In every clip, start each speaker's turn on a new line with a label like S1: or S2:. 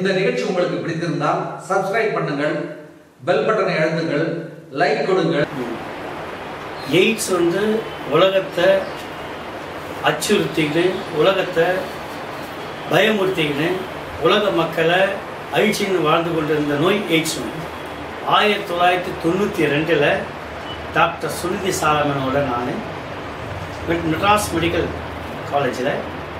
S1: இந்த நிகழ்ச்சி உங்களுக்கு பிடித்திருந்தால் சப்ஸ்கிரைப் பண்ணுங்கள் பெல் பட்டனை அழுத்துங்கள் லைக் கொடுங்கள்.
S2: எய்ட்ஸ் வந்து உலகத்தை அச்சுறுத்திக்கிட்டு உலகத்தை பயமுறுத்திக்கிட்டு உலக மக்களை அழிச்சின்னு வாழ்ந்து கொண்டிருந்த நோய் எய்ட்ஸ் நோய் ஆயிரத்தி தொள்ளாயிரத்தி தொண்ணூற்றி ரெண்டில் டாக்டர் சுனிதி சாலமனோட நான் மெட்ராஸ் மெடிக்கல் காலேஜில்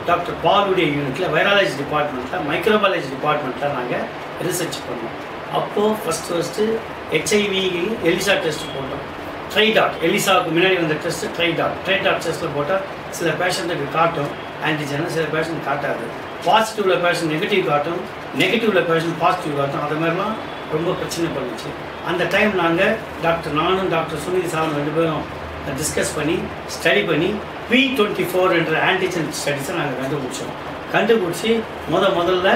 S2: டாக்டர் பாலுடைய யூனிட்டில் வைராலஜி டிபார்ட்மெண்ட்டில் மைக்ரோபாலஜி டிபார்ட்மெண்ட்டில் நாங்கள் ரிசர்ச் பண்ணோம். அப்போது first first HIV ELISA test போட்டோம். ட்ரை டாட் எலிசாவுக்கு முன்னாடி வந்த test tri tri dot tri dot டெஸ்ட்டில் போட்டால் சில பேஷண்ட்டுக்கு காட்டும் ஆன்டிஜனை சில பேஷண்ட் காட்டாது. பாசிட்டிவில் பேஷண்ட் நெகட்டிவ் காட்டும் நெகட்டிவில் பேஷண்ட் பாசிட்டிவ் காட்டும். அது மாதிரிலாம் ரொம்ப பிரச்சனை பண்ணுச்சு. அந்த டைம் நாங்கள் டாக்டர் நானும் டாக்டர் சுனிதி சாரும் ரெண்டு பேரும் டிஸ்கஸ் பண்ணி ஸ்டடி பண்ணி பி டுவெண்ட்டி ஃபோர் என்ற ஆன்டிஜன் ஸ்டடிஸை நாங்கள் கண்டுபிடிச்சோம். கண்டுபிடிச்சி முத முதல்ல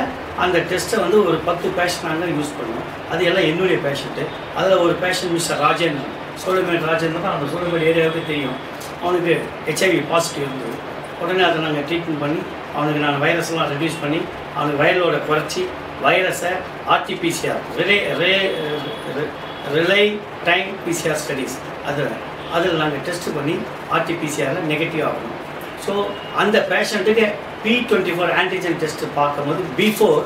S2: அந்த டெஸ்ட்டை வந்து ஒரு பத்து பேஷன் நாங்கள் யூஸ் பண்ணோம். அது எல்லாம் என்னுடைய பேஷண்ட்டு அதில் ஒரு பேஷண்ட் மிஸ்டர் ராஜேந்திரன். சோழமேட் ராஜேந்திரன் தான் அந்த சோழமேட் ஏரியாவுக்கு தெரியும். அவனுக்கு ஹெச்ஐவி பாசிட்டிவ் இருந்தது. உடனே அதை நாங்கள் ட்ரீட்மெண்ட் பண்ணி அவனுக்கு நாங்கள் வைரஸ்லாம் ரெடியூஸ் பண்ணி அவனுக்கு வயலோட குறைச்சி வைரஸை ஆர்டிபிசிஆர் ரிலே ரே ரிலை டைம் பிசிஆர் ஸ்டடீஸ் அது அதில் நாங்கள் டெஸ்ட் பண்ணி ஆர்டிபிசிஆரில் நெகட்டிவ் ஆகணும் ஸோ அந்த பேஷண்ட்டுக்கு P twenty four antigen test பார்க்கும்போது before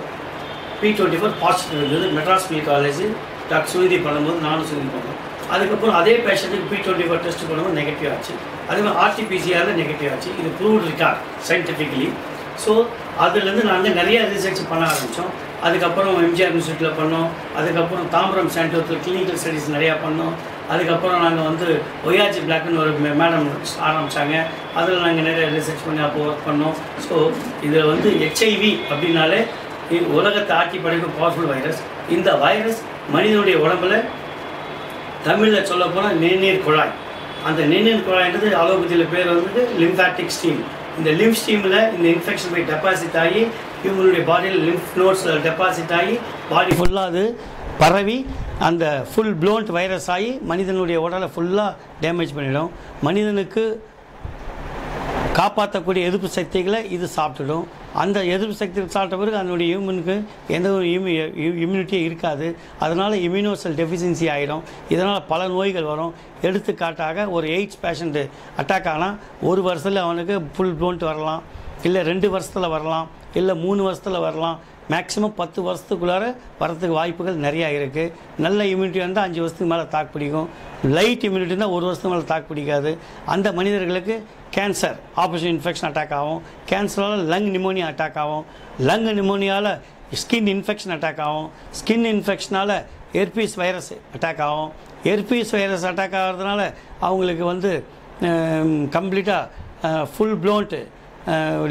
S2: P twenty four positive இருந்தது. மெட்ராஸ் மெடிக்கல் காலேஜ் டாக்டர் சுருதி பண்ணும்போது நானும் சுருதி பண்ணோம். அதுக்கப்புறம் அதே பேஷண்ட்டுக்கு பி டுவெண்ட்டி ஃபோர் டெஸ்ட் பண்ணும்போது நெகட்டிவ் ஆச்சு. அதே மாதிரி ஆர்டிபிசிஆரில் நெகட்டிவ் ஆச்சு. இது ப்ரூவ்ட் ரிகார்ட் சயின்டிஃபிக்கலி ஸோ அதுலேருந்து நாங்கள் நிறைய ரிசர்ச் பண்ண ஆரம்பித்தோம் அதுக்கப்புறம் எம்ஜிஆர் இன்ஸ்டியூட்டில் பண்ணோம். அதுக்கப்புறம் தாம்பரம் சாண்டோத்தில் கிளினிக்கல் ஸ்டடீஸ் நிறையா பண்ணோம். அதுக்கப்புறம் நாங்கள் வந்து ஒயாஜி பிளாக்னு ஒரு மேடம் ஆரம்பித்தாங்க அதில் நாங்கள் நிறைய ரிசர்ச் பண்ணி அப்போ ஒர்க் பண்ணோம். ஸோ இதில் வந்து ஹெச்ஐவி அப்படின்னாலே உலகத்தை ஆக்கி படைக்கும் பவர்ஃபுல் வைரஸ் இந்த வைரஸ் மனிதனுடைய உடம்புல தமிழில் சொல்ல போனால் நீர்நீர் குழாய். அந்த நீர்நீர் குழாய்ன்றது அலோபதியில் பேர் வந்து லிம்பாட்டிக் ஸ்டீம் இந்த லிம்ப் ஸ்டீமில் இந்த இன்ஃபெக்ஷன் போய் டெபாசிட் ஆகி இவங்களுடைய பாடியில் லிம்ஃப் நோட்ஸில் டெபாசிட் ஆகி பாடி ஃபுல்லாக அது பரவி அந்த ஃபுல் ப்ளோன்ட் வைரஸ் ஆகி மனிதனுடைய உடலை ஃபுல்லாக டேமேஜ் பண்ணிடும். மனிதனுக்கு காப்பாற்றக்கூடிய எதிர்ப்பு சக்திகளை இது சாப்பிட்டுடும். அந்த எதிர்ப்பு சக்தி சாப்பிட்ட பிறகு அதனுடைய ஹியூமனுக்கு எந்த ஒரு இம்யூனிட்டியும் இருக்காது. அதனால் இம்யூனோசல் டெஃபிஷியன்சி ஆகிடும் இதனால் பல நோய்கள் வரும். எடுத்துக்காட்டாக ஒரு எய்ட்ஸ் பேஷண்ட்டு அட்டாக் ஆனால் ஒரு வருஷத்தில் அவனுக்கு ஃபுல் ப்ளோன்ட் வரலாம். இல்லை ரெண்டு வருஷத்தில் வரலாம். இல்லை மூணு வருஷத்தில் வரலாம். மேக்ஸிமம் பத்து வருஷத்துக்குள்ளார வரத்துக்கு வாய்ப்புகள் நிறையா இருக்குது நல்ல இம்யூனிட்டி இருந்தால் அஞ்சு வருஷத்துக்கு மேலே தாக்கு பிடிக்கும். லைட் இம்யூனிட்டி இருந்தால் ஒரு வருஷத்துக்கு மேலே தாக்கு பிடிக்காது. அந்த மனிதர்களுக்கு கேன்சர் ஆப்ரேஷன் இன்ஃபெக்ஷன் அட்டாக் ஆகும். கேன்சரால் லங் நிமோனியா அட்டாக் ஆகும். லங் நிமோனியாவில் ஸ்கின் இன்ஃபெக்ஷன் அட்டாக் ஆகும். ஸ்கின் இன்ஃபெக்ஷனால் எர்பீஸ் வைரஸ் அட்டாக் ஆகும். எர்பீஸ் வைரஸ் அட்டாக் ஆகிறதுனால அவங்களுக்கு வந்து கம்ப்ளீட்டாக ஃபுல் ப்ளோன்ட்டு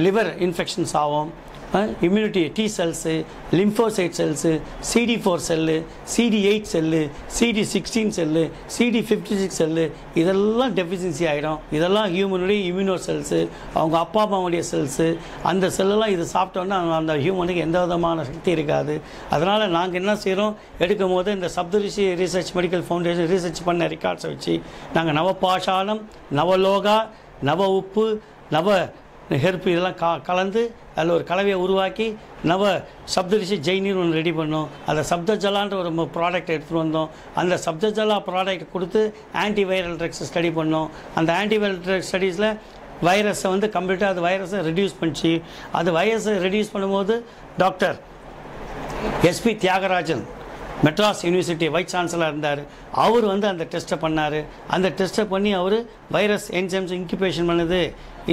S2: லிவர் இன்ஃபெக்ஷன்ஸ் ஆகும். Immunity T cells lymphocyte cells CD four cell CD eight cell CD sixteen cell CD fifty six cell இதெல்லாம் deficiency ஆகிடும் இதெல்லாம் ஹியூமனுடைய இம்யூனோ செல்ஸு அவங்க அப்பா அம்மாவுடைய செல்ஸு அந்த செல்லெல்லாம் இது சாப்பிட்டோன்னா அந்த ஹியூமனுக்கு எந்த விதமான சக்தி இருக்காது. அதனால் நாங்கள் என்ன செய்கிறோம் எடுக்கும் போது இந்த Saptarishi research medical foundation research பண்ண ரெக்கார்ட்ஸை வச்சு நாங்கள் நவபாஷானம் நவலோகா நவ உப்பு நவ ஹெர்ப் இதெல்லாம் க கலந்து அதில் ஒரு கலவையை உருவாக்கி நவ சப்தரிஷி ஜெயினின்னு ஒன்று ரெடி பண்ணோம். அந்த சப்தஜலான்ற ஒரு ப்ராடக்ட் எடுத்துகிட்டு வந்தோம். அந்த சப்தஜலா ப்ராடக்ட் கொடுத்து ஆன்டிவைரல் ட்ரக்ஸ் ஸ்டடி பண்ணோம். அந்த ஆன்டிவைரல் வைரல் ஸ்டடீஸில் வைரஸை வந்து கம்ப்ளீட்டாக அது வைரஸை ரெடியூஸ் பண்ணிச்சு. அது வைரஸை ரெடியூஸ் பண்ணும்போது doctor SP Thiagarajan Madras university vice chancellor இருந்தார். அவர் வந்து அந்த டெஸ்ட்டை பண்ணார். அந்த டெஸ்ட்டை பண்ணி அவர் வைரஸ் என்சைம்ஸ் இன்குபேஷன் பண்ணுது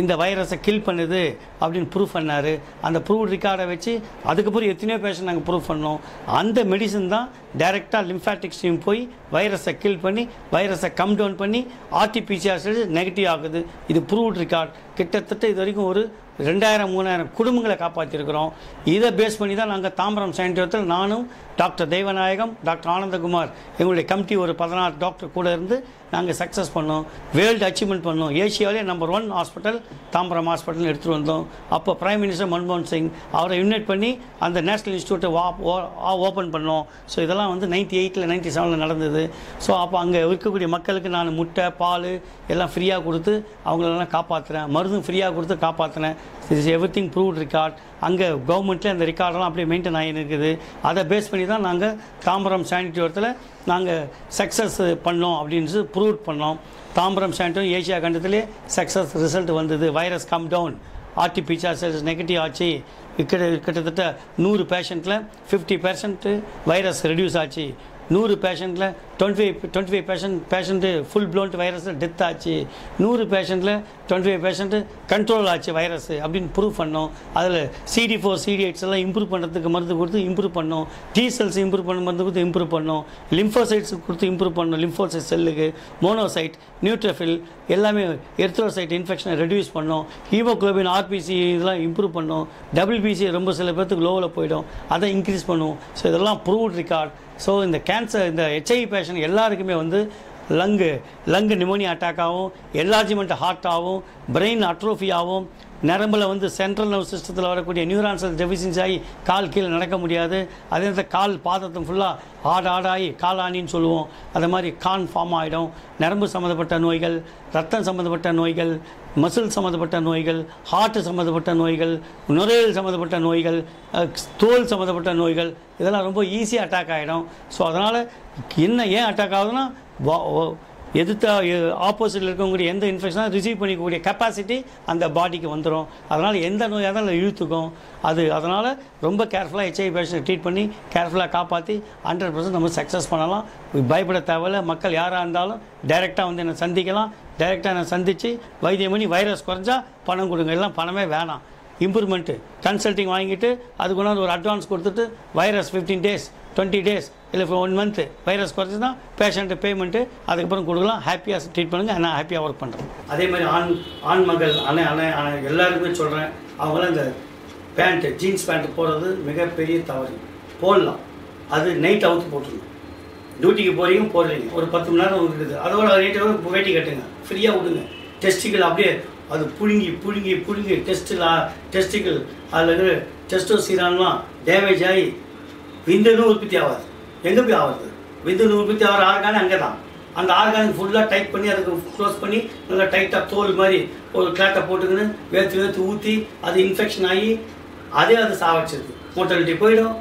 S2: இந்த வைரஸை கில் பண்ணுது அப்படின்னு ப்ரூவ் பண்ணார். அந்த ப்ரூவ் ரெக்கார்டை வச்சு அதுக்கப்புறம் எத்தனையோ பேஷண்ட் நாங்கள் ப்ரூவ் பண்ணோம். அந்த மெடிசன் தான் டைரெக்டாக லிம்ஃபாட்டிக் ஸ்ட்ரீம் போய் வைரஸை கில் பண்ணி வைரஸை கம் டவுன் பண்ணி ஆர்டிபிசிஆர் நெகட்டிவ் ஆகுது. இது ப்ரூவ்ட் ரெக்கார்ட் கிட்டத்தட்ட இது வரைக்கும் ஒரு ரெண்டாயிரம் மூணாயிரம் குடும்பங்களை காப்பாற்றிருக்கிறோம் இதை பேஸ் பண்ணி தான் நாங்கள் தாம்பரம் சயின்டிஃபத்தில் நானும் டாக்டர் தெய்வநாயகம் டாக்டர் ஆனந்தகுமார் எங்களுடைய கமிட்டி ஒரு பதினாறு டாக்டர் கூட இருந்து நாங்கள் சக்ஸஸ் பண்ணோம். வேர்ல்டு அச்சீவ்மெண்ட் பண்ணோம். ஏஷியாவிலே number one hospital Tambaram hospital எடுத்துகிட்டு வந்தோம். அப்போ பிரைம் மினிஸ்டர் மன்மோகன் சிங் அவரை யுனைட் பண்ணி அந்த நேஷனல் இன்ஸ்டியூட்டை வா ஓப்பன் பண்ணோம். ஸோ இதெல்லாம் வந்து நைன்டி எயிட்டில் நைன்டி செவனில் நடந்தது. ஸோ அப்போ அங்கே இருக்கக்கூடிய மக்களுக்கு நான் முட்டை பால் எல்லாம் ஃப்ரீயாக கொடுத்து அவங்களெல்லாம் காப்பாற்றுறேன் மருந்தும் ஃப்ரீயாக கொடுத்து காப்பாற்றினேன் is everything proved record அங்கே கவர்மெண்ட்டில் அந்த ரெக்கார்டெல்லாம் அப்படியே மெயின்டைன் ஆகி இருக்குது அதை பேஸ் பண்ணி தான் நாங்கள் தாம்பரம் சானிட்டோரத்தில் நாங்கள் சக்ஸஸ் பண்ணோம் அப்படின்னு ப்ரூவ் பண்ணோம். தாம்பரம் சானிட்டோம் ஏசியா கண்டத்திலே சக்ஸஸ் ரிசல்ட் வந்தது. Virus come down RTPCR cells negative ஆச்சு. கிட்ட கிட்டத்தட்ட நூறு பேஷண்ட்டில் ஃபிஃப்டி பர்சன்ட்டு வைரஸ் ரெடியூஸ் ஆச்சு. நூறு பேஷண்ட்டில் twenty five twenty five patient patient full blown virus death ஆச்சு. நூறு பேஷண்ட்டில் டுவெண்ட்டி ஃபைவ் பேஷண்ட்டு கண்ட்ரோல் ஆச்சு வைரஸ் அப்படின்னு ப்ரூவ் பண்ணோம். அதில் சிடி ஃபோர் சிடி எயிட்ஸ் எல்லாம் இம்ப்ரூவ் பண்ணுறதுக்கு மருந்து கொடுத்து இம்ப்ரூவ் பண்ணோம். டி செல்ஸ் இம்ப்ரூவ் பண்ண மருந்து கொடுத்து இம்ப்ரூவ் பண்ணோம். லிம்போசைட்ஸ் கொடுத்து இம்ப்ரூவ் பண்ணோம். லிம்போசைட் செல்லுக்கு மோனோசைட் நியூட்ரஃபில் எல்லாமே எர்த்ரோசைட் இன்ஃபெக்ஷனை ரெடியூஸ் பண்ணோம். ஹீமோக்ளோபின் ஆர்பிசி இதெல்லாம் இம்ப்ரூவ் பண்ணோம். டபிள்யூபிசி ரொம்ப சில பேர்த்துக்கு லோவில் போயிடும். அதை இன்க்ரீஸ் பண்ணுவோம். ஸோ இதெல்லாம் ப்ரூவ்ட் ரெக்கார்ட் ஸோ இந்த கேன்சர் இந்த ஹெச்ஐவி பேஷண்ட் எல்லாருக்குமே வந்து லங்கு லங்கு நிமோனியா அட்டாக் ஆகும் என்லார்ஜ்மெண்ட் ஹார்ட் ஆகும் பிரெயின் அட்ரோஃபி ஆகும் நரம்பில் வந்து சென்ட்ரல் நர்வ் சிஸ்டத்தில் வரக்கூடிய நியூரான்சல் டெஃபிஷியன்சி ஆகி கால் கீழே நடக்க முடியாது. அதே நேரத்தில் கால் பாதத்தும் ஃபுல்லாக ஆடு ஆடாகி காலானின்னு சொல்லுவோம். அது மாதிரி கான் ஃபார்ம் ஆகிடும் நரம்பு சம்மந்தப்பட்ட நோய்கள் ரத்தம் சம்மந்தப்பட்ட நோய்கள் மசில் சம்மந்தப்பட்ட நோய்கள் ஹார்ட் சம்மந்தப்பட்ட நோய்கள் நுரையீரல் சம்மந்தப்பட்ட நோய்கள் தோல் சம்மந்தப்பட்ட நோய்கள் இதெல்லாம் ரொம்ப ஈஸியாக அட்டாக் ஆகிடும் ஸோ அதனால் என்ன ஏன் அட்டாக் ஆகுதுன்னா எதிர்த்த ஆப்போசிட்டில் இருக்கக்கூடிய எந்த இன்ஃபெக்ஷனாக ரிசீவ் பண்ணிக்கக்கூடிய கெப்பாசிட்டி அந்த பாடிக்கு வந்துடும் அதனால் எந்த நோயாக இருந்தாலும் இழுத்துக்கும். அது அதனால் ரொம்ப கேர்ஃபுல்லாக ஹெச்ஐவி பேஷண்ட் ட்ரீட் பண்ணி கேர்ஃபுல்லாக காப்பாற்றி ஹண்ட்ரட் பர்சன்ட் நம்ம சக்ஸஸ் பண்ணலாம். பயப்பட தேவையில்ல. மக்கள் யாராக இருந்தாலும் டைரெக்டாக வந்து என்னை சந்திக்கலாம். டைரெக்டாக என்னை சந்தித்து வைத்தியம் பண்ணி வைரஸ் குறைஞ்சா பணம் கொடுங்க. எல்லாம் பணமே வேணாம். இம்ப்ரூவ்மெண்ட்டு கன்சல்ட்டிங் வாங்கிட்டு அதுக்கு ஒரு அட்வான்ஸ் கொடுத்துட்டு virus fifteen days twenty days இல்லை ஒன் மந்த்து வைரஸ் குறைச்சினா பேஷண்ட்டு பேமெண்ட்டு அதுக்கப்புறம் கொடுக்கலாம். ஹாப்பியாக ட்ரீட் பண்ணுங்கள் நான் ஹாப்பியாக ஒர்க் பண்ணுறேன் அதே மாதிரி ஆண் ஆண் மகள் அண்ணன் அண்ணன் எல்லாருக்குமே சொல்கிறேன் அவங்களாம் இந்த பேண்ட்டு ஜீன்ஸ் பேண்ட்டு போடுறது மிகப்பெரிய தவறு. போடலாம். அது நைட் அவுத்து போட்டுருங்க. டியூட்டிக்கு போகிறீங்க போடுறீங்க ஒரு பத்து மணி நேரம் இருக்குது. அதோட நைட்டோட வேட்டி கட்டுங்க. ஃப்ரீயாக விடுங்க. டெஸ்டிக்கல் அப்படியே அது புழுங்கி புழுங்கி புழுங்கி டெஸ்ட்டில் டெஸ்டிக்கல் அதில் இருக்கிற டெஸ்டோஸ்டிரான்லாம் டேமேஜ் ஆகி விந்தனும் உற்பத்தி ஆகாது. எங்கே போய் ஆகுது? விந்தணு உற்பத்தி ஆறு ஆர்கான் அங்கே தான் அந்த ஆர்கானிக் ஃபுல்லாக டைட் பண்ணி அதுக்கு க்ளோஸ் பண்ணி நல்லா டைட்டாக தோல் மாதிரி ஒரு கிளாட்டை போட்டுக்கின்னு வேர்த்து வேர்த்து ஊற்றி அது இன்ஃபெக்ஷன் ஆகி அதே அது சாவச்சிருக்கு மோட்டாலிட்டி போயிடும்.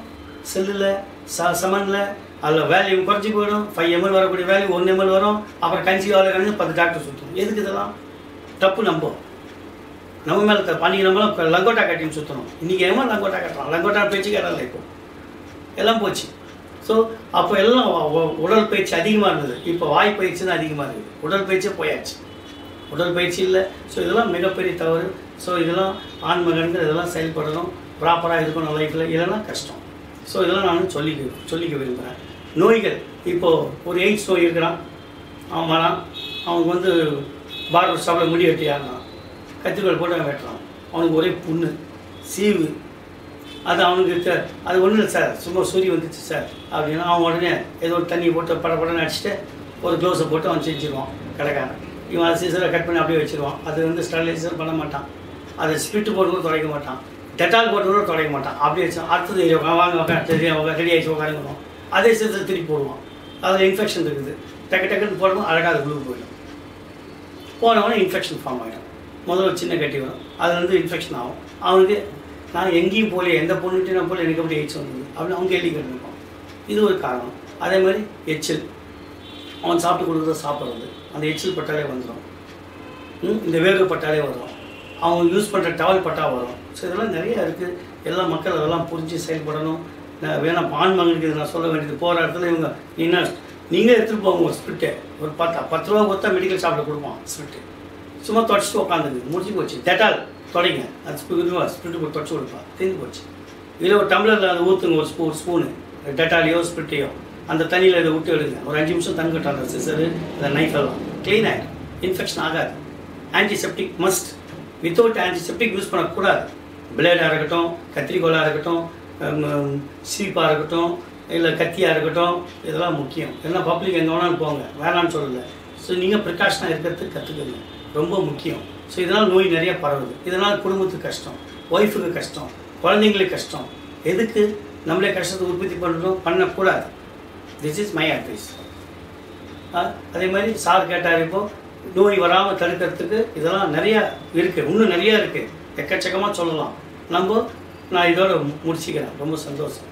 S2: செல்லில் ச செமனில் அதில் வேல்யூ குறைஞ்சி போயிடும். ஃபைவ் எம்எல் வரக்கூடிய வேல்யூ ஒன் எம்எல் வரும். அப்புறம் கன்சீவ் ஆகிற கணக்கு பத்து டாக்டர் சுற்றும் எதுக்கு இதெல்லாம்? தப்பு நம்ப நம்ம மேலே பண்ணிக்கு நம்மளும் நம்மளாம் லங்கோட்டா கட்டின்னு சுற்றணும் இன்றைக்கி ஏமா லங்கோட்டா கட்டுறோம் லங்கோட்டா பேச்சுக்கு இடம் இல்லை இப்போ. எல்லாம் போச்சு. ஸோ அப்போ எல்லாம் உடல் பயிற்சி அதிகமாக இருந்தது. இப்போ வாய் பயிற்சின்னு தான் அதிகமாக இருக்குது உடல் பயிற்சியே போயாச்சு. உடல் பயிற்சி இல்லை. ஸோ இதெல்லாம் மிகப்பெரிய தவறு. ஸோ இதெல்லாம் ஆன்மகன்கள் இதெல்லாம் செயல்படணும். ப்ராப்பராக இருக்கணும் லைஃப்பில் இதெல்லாம் கஷ்டம். ஸோ இதெல்லாம் நான் சொல்லிக்க சொல்லிக்க விரும்புகிறேன் நோய்கள். இப்போது ஒரு எய்ட்ஸ் நோய் இருக்கிறான். அவன் வரான் அவனுக்கு வந்து பார்பர் ஷாப்பில் முடி வெட்டியாடுறான். கத்திரிக்கோள் போட்டு அவன் வெட்டுறான். அவனுக்கு ஒரே புண்ணு சீவு. அது அவனுக்கு தெ- அது ஒன்றும் இல்லை சார். சும்மா சூரிய வந்துச்சு சார். அப்படின்னா அவன் உடனே ஏதோ ஒரு தண்ணி போட்டு பட படன்னு அடிச்சுட்டு ஒரு க்ளோஸை போட்டு அவன் செஞ்சிருவான் கடைக்காரன். இவன் அது சீசரை கட் பண்ணி அப்படியே வச்சுருவான். அது வந்து ஸ்டெர்லைசர் பண்ண மாட்டான். அதை ஸ்பிரிட் போட்டு கூட தொலைக்க மாட்டான். டெட்டால் போட்டு கூட துடைக்க மாட்டான். அப்படியே வச்சு அடுத்தது வாங்க உட்காந்து தெரியும் ரெடி ஆகிடுச்சு உட்காருங்கணும் அதே சீசத்தில் திருப்பி போடுவான். அதில் இன்ஃபெக்ஷன் இருக்குது. டக்கு டக்குன்னு போடும்போது அழகாக அது குழு போயிடும். போனவொடனே இன்ஃபெக்ஷன் ஃபார்ம் ஆகிடும் முதல்ல ஒரு சின்ன கட்டி வரும். அது வந்து இன்ஃபெக்ஷன் ஆகும். அவனுக்கு நான் எங்கேயும் போகல எந்த பொண்ணுகிட்டையும் நான் போகல எனக்கு எப்படி எய்ட்ஸ் வந்தது? அப்படின்னு அவங்க கேள்வி கேட்டுருப்பான். இது ஒரு காரணம். அதே மாதிரி எச்சில். அவன் சாப்பிட்டு கொடுக்குறத சாப்பிட்றது அந்த எச்சில் பட்டாலே வந்துடும் ம், இந்த வேர்வை பட்டாலே வரும். அவங்க யூஸ் பண்ணுற டவல் பட்டா வரும். ஸோ இதெல்லாம் நிறைய இருக்குது எல்லா மக்கள் அதெல்லாம் புரிஞ்சு செயல்படணும். வேணாம் பான் மகனுக்கு இது நான் சொல்ல வேண்டியது போகிற இடத்துல இவங்க நீ என்ன நீங்களே எடுத்துகிட்டு போங்க ஒரு ஸ்பிரிட்டு ஒரு பத்து பத்து ரூபா கொடுத்தா மெடிக்கல் ஷாப்பில் கொடுப்பான் ஸ்பிரிட்டு சும்மா தொடச்சிட்டு உட்காந்துங்க முடிஞ்சு போச்சு. டெட்டால் தொடங்க. அது ஸ்பிரிட்டு ஸ்பிரிட்டு போய் தொடச்சு கொடுப்பான் தெரிஞ்சு போச்சு. இதில் ஒரு டம்ளரில் அதை ஊற்றுங்க ஒரு ஸ்பூன் ஸ்பூனு டெட்டாலியோ ஸ்பிரிட்டையோ அந்த தண்ணியில் இதை விட்டு எடுங்க. ஒரு அஞ்சு நிமிஷம் தங்கட்டும் அந்த சிசரு அந்த நைஃப் எல்லாம். க்ளீன் ஆகிடும் இன்ஃபெக்ஷன் ஆகாது. Antiseptic must without antiseptic use பண்ணக்கூடாது. பிளேடாக இருக்கட்டும் கத்திரிக்கோலாக இருக்கட்டும் சீப்பாக இருக்கட்டும் இல்லை கத்தியாக இருக்கட்டும் இதெல்லாம் முக்கியம். ஏன்னா பப்ளிக் எங்கே வேணாலும் போங்க. வேணான்னு சொல்லலை. ஸோ நீங்கள் ப்ரிகாஷனாக இருக்கிறதுக்கு கற்றுக்குங்க ரொம்ப முக்கியம். ஸோ இதனால் நோய் நிறைய பரவுது. இதனால் குடும்பத்துக்கு கஷ்டம் ஒய்ஃபுக்கு கஷ்டம் குழந்தைங்களுக்கு கஷ்டம். எதுக்கு? நம்மளே கஷ்டத்தை உற்பத்தி பண்ணுறோம் பண்ணக்கூடாது. திஸ் இஸ் மை அட்வைஸ் அதே மாதிரி சார் கேட்டார் இப்போ நோய் வராமல் தடுக்கிறதுக்கு இதெல்லாம் நிறையா இருக்குது இன்னும் நிறையா இருக்குது எக்கச்சக்கமாக சொல்லலாம். நம்ம நான் இதோட முடிச்சுக்கிறேன். ரொம்ப சந்தோஷம்.